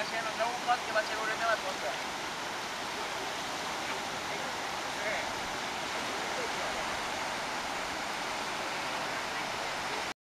que se nos da un pot que va ser una la contra.